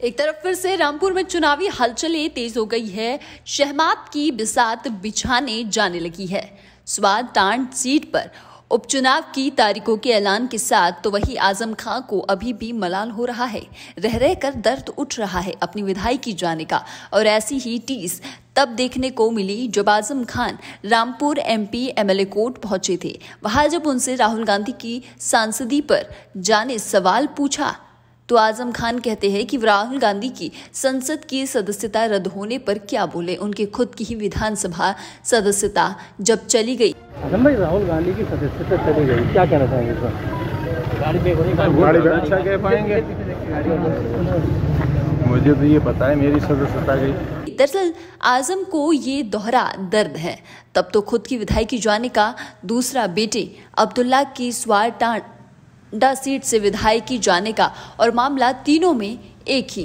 एक तरफ़ फिर से रामपुर में चुनावी हलचलें तेज हो गई है। शहमात की बिसात बिछाने जाने लगी है। स्वाद टांड सीट पर उपचुनाव की तारीखों के ऐलान के साथ तो वही आज़म खां को अभी भी मलाल हो रहा है। रह रह कर दर्द उठ रहा है अपनी विधायकी जाने का। और ऐसी ही टीस तब देखने को मिली जब Azam Khan Rampur MP MLA court पहुँचे थे। वहाँ जब उनसे राहुल गांधी की सांसदी पर जाने सवाल पूछा तो आज़म खान कहते हैं कि राहुल गांधी की संसद की सदस्यता रद्द होने पर क्या बोले? उनके खुद की ही विधानसभा सदस्यता जब चली गई। आज़म भाई राहुल गांधी की सदस्यता चली गई। क्या कहना चाहेंगे गाड़ी पे अच्छा मुझे तो ये पता है मेरी सदस्यता गई। दरअसल आज़म को ये दोहरा दर्द है। तब तो खुद की विधायकी जाने का दूसरा बेटे अब्दुल्ला की स्वार टांडा सीट से विधायक की जाने का और मामला तीनों में एक ही।